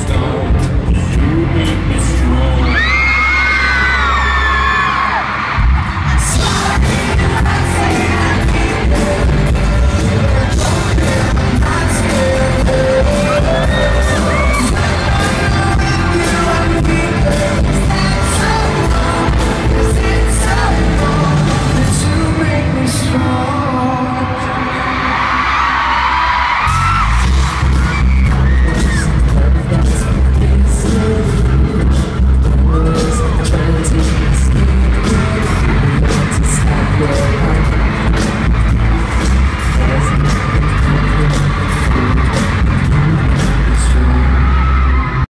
stone.